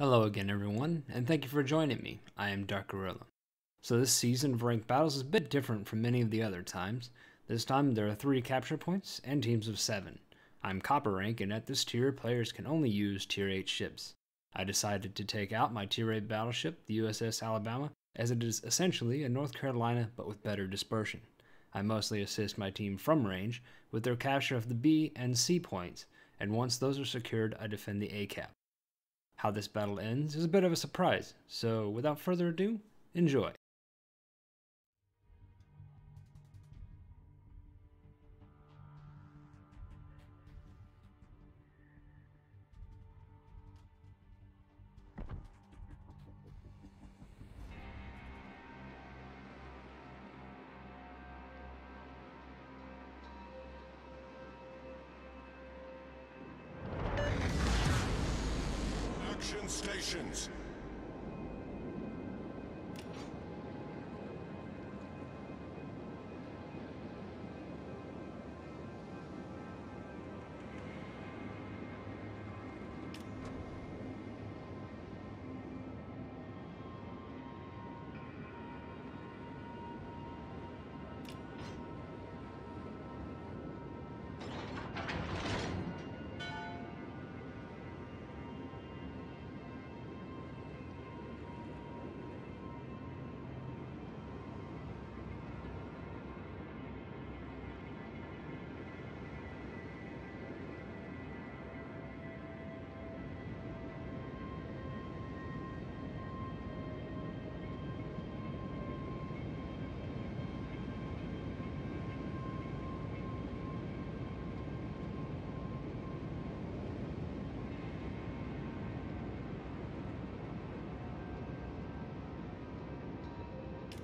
Hello again, everyone, and thank you for joining me. I am Dark Guerilla. So, this season of ranked battles is a bit different from many of the other times. This time, there are three capture points and teams of seven. I'm Copper rank, and at this tier, players can only use Tier 8 ships. I decided to take out my Tier 8 battleship, the USS Alabama, as it is essentially a North Carolina but with better dispersion. I mostly assist my team from range with their capture of the B and C points, and once those are secured, I defend the A cap. How this battle ends is a bit of a surprise, so without further ado, enjoy. Stations.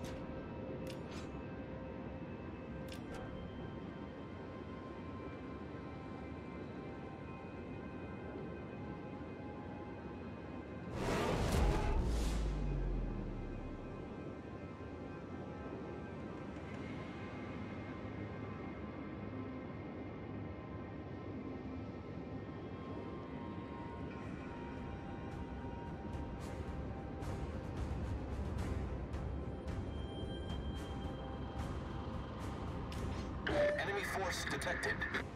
Enemy force detected.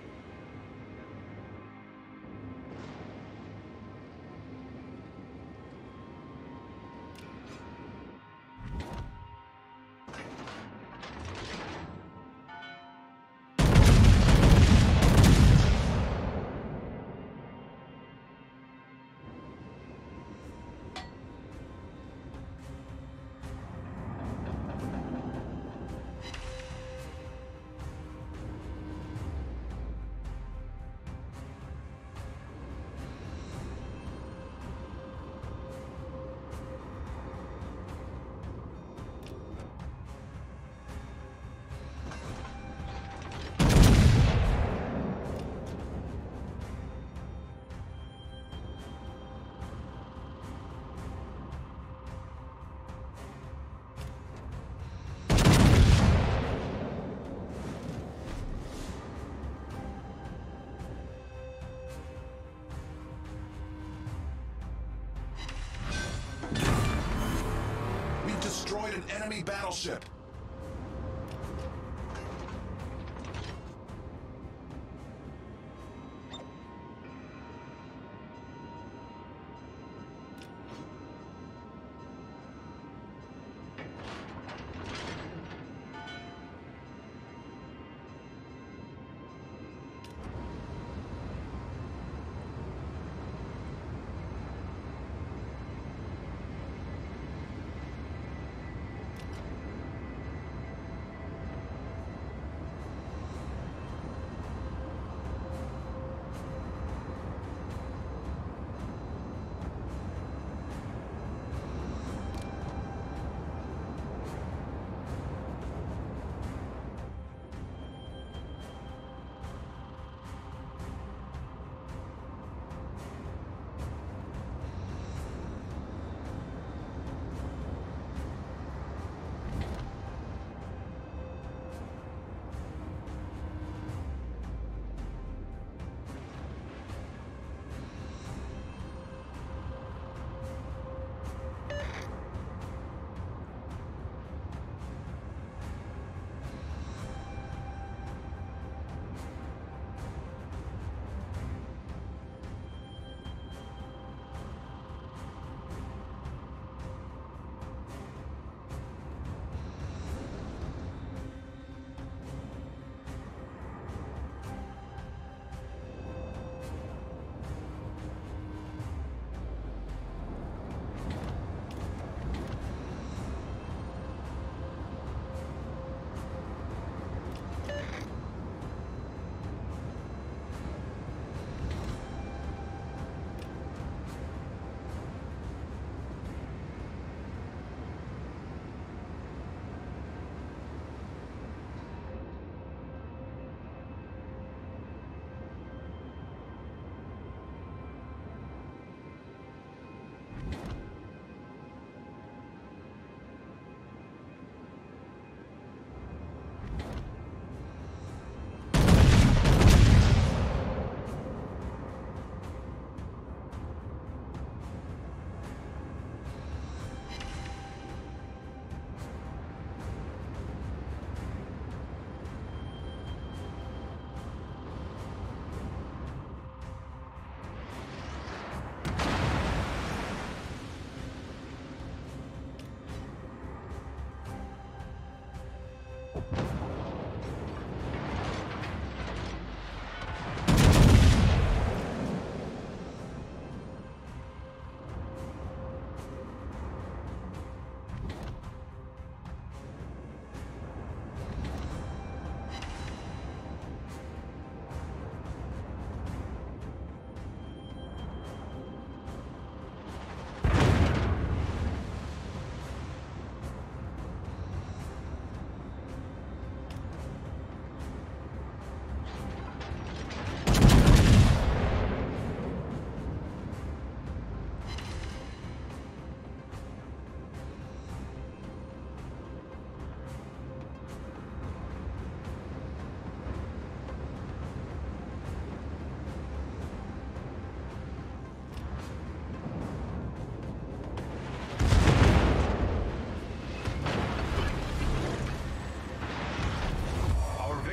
Battleship.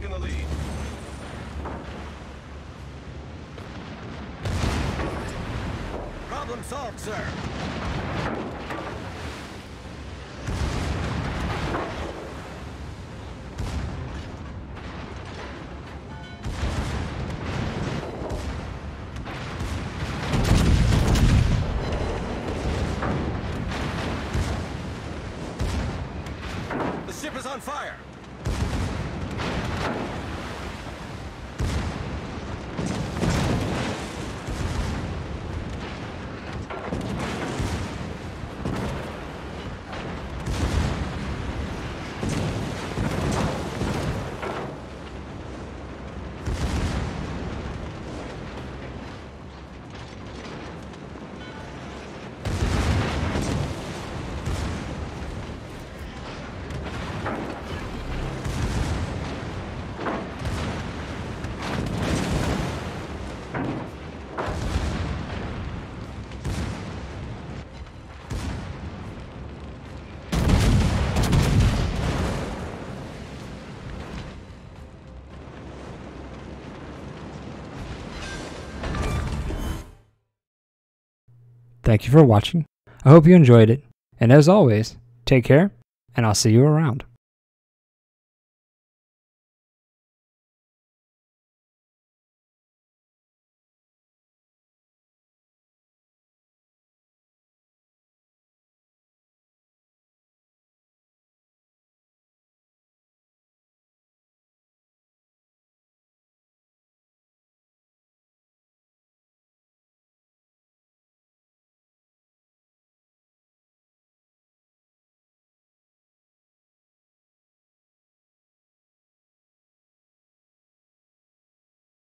Taken the lead. Problem solved, sir. The ship is on fire. Thank you for watching. I hope you enjoyed it. And as always, take care, and I'll see you around.